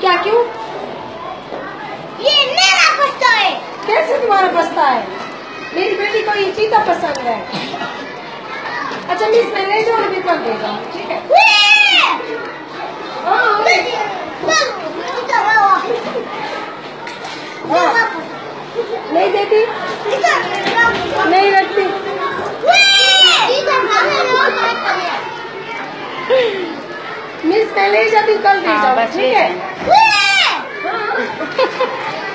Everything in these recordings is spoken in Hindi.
क्या क्यों? ये मेरा बच्चा है। कैसे तुम्हारा बस्ता है? मेरी बेटी को ये चीता पसंद है। अच्छा मिस मैं ले जाऊँ अभी कल दे जाऊँ ठीक है? हाँ हाँ। हाँ, नहीं देती। नहीं रखती। ये! इधर आओ। मिस मैं ले जाती कल दे हाँ, बस ठीक है? हाँ।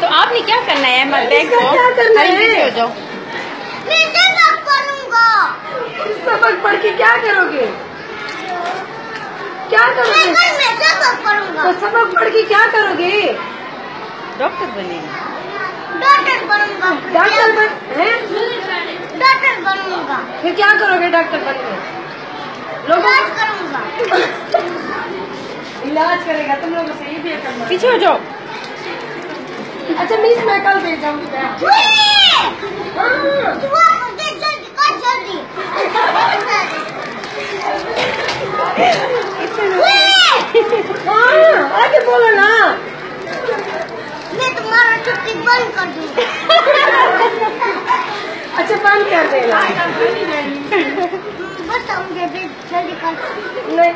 तो आपने क्या करना है? मत देखो। क्या करना है? हो जाओ। मैं जवाब करूँगा? सबक पढ़ के क्या करोगे? क्या मैं करोगे कल में जवाब करूँगा। तो सबक पढ़ के क्या करोगे? डॉक्टर बनेंगे डॉक्टर बनूँगा। डॉक्टर बन हैं? डॉक्टर बनूँगा। फिर क्या करोगे डॉक्टर बन के लोगों करूँगा। इलाज करेगा तुम लोगों से ये भी करना पीछे हो जाओ। अच्छा मिस मैं कल दे जाऊँगी! हाँ। हाँ, आगे बोलो ना। मैं तुम्हारा छुट्टी बंद कर दूँगा। अच्छा बंद कर देना। बस भी जल्दी कर नहीं।